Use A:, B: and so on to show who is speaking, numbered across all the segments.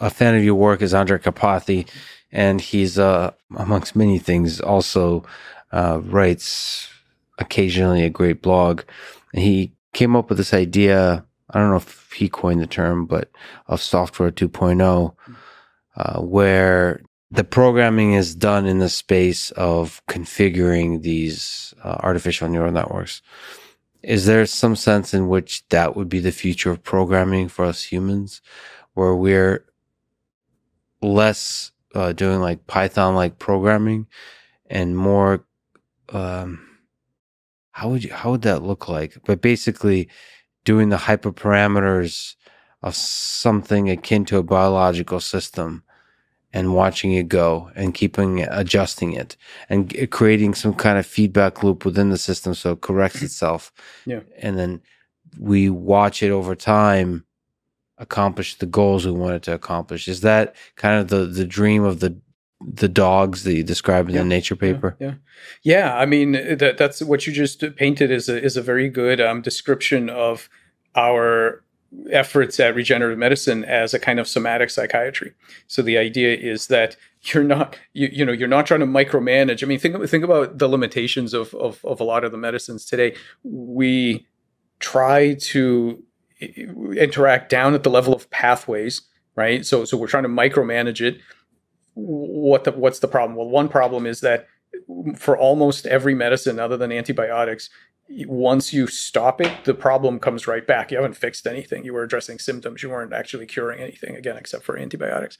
A: a fan of your work is Andrej Karpathy, and he's uh, amongst many things also uh, writes occasionally a great blog. And he came up with this idea. I don't know if he coined the term, but of software 2.0, uh, where the programming is done in the space of configuring these uh, artificial neural networks. Is there some sense in which that would be the future of programming for us humans, where we're less uh, doing like Python like programming and more um, how would you how would that look like? But basically doing the hyperparameters of something akin to a biological system and watching it go and keeping adjusting it and creating some kind of feedback loop within the system so it corrects itself.
B: Yeah.
A: And then we watch it over time accomplish the goals we wanted to accomplish. Is that kind of the the dream of the the dogs that you describe in
B: yeah,
A: the nature paper?
B: Yeah, yeah, yeah. I mean, that that's what you just painted is a is a very good um, description of our efforts at regenerative medicine as a kind of somatic psychiatry. So the idea is that you're not you, you know you're not trying to micromanage. I mean, think think about the limitations of, of of a lot of the medicines today. We try to interact down at the level of pathways, right? So so we're trying to micromanage it. What the, what's the problem? Well, one problem is that for almost every medicine other than antibiotics, once you stop it, the problem comes right back. You haven't fixed anything. You were addressing symptoms. You weren't actually curing anything again, except for antibiotics.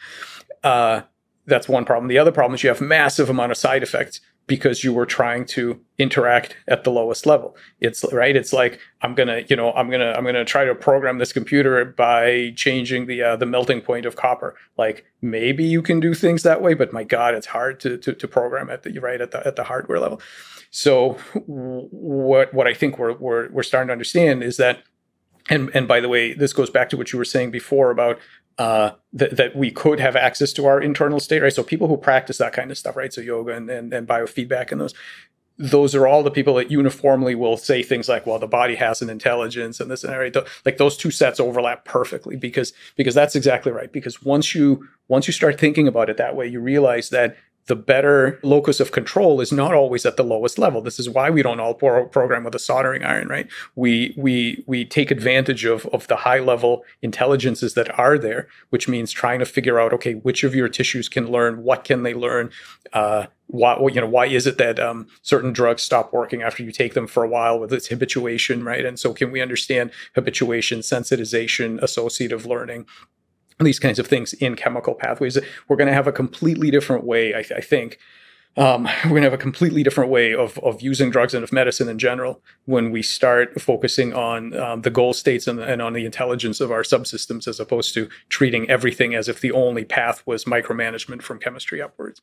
B: Uh, that's one problem. The other problem is you have massive amount of side effects because you were trying to interact at the lowest level. It's right. It's like I'm gonna, you know, I'm gonna, I'm gonna try to program this computer by changing the uh, the melting point of copper. Like maybe you can do things that way, but my God, it's hard to to, to program at the right at the at the hardware level. So what what I think we're we're we're starting to understand is that and and by the way, this goes back to what you were saying before about uh, that, that we could have access to our internal state, right? So people who practice that kind of stuff, right? So yoga and, and, and biofeedback and those, those are all the people that uniformly will say things like, well, the body has an intelligence and this and that, right? Like those two sets overlap perfectly because, because that's exactly right. Because once you, once you start thinking about it that way, you realize that the better locus of control is not always at the lowest level. This is why we don't all pro- program with a soldering iron, right? We we we take advantage of of the high level intelligences that are there, which means trying to figure out, okay, which of your tissues can learn, what can they learn, uh, why you know why is it that um, certain drugs stop working after you take them for a while with its habituation, right? And so, can we understand habituation, sensitization, associative learning? These kinds of things in chemical pathways. We're going to have a completely different way, I, th- I think. Um, we're going to have a completely different way of, of using drugs and of medicine in general when we start focusing on um, the goal states and, and on the intelligence of our subsystems as opposed to treating everything as if the only path was micromanagement from chemistry upwards.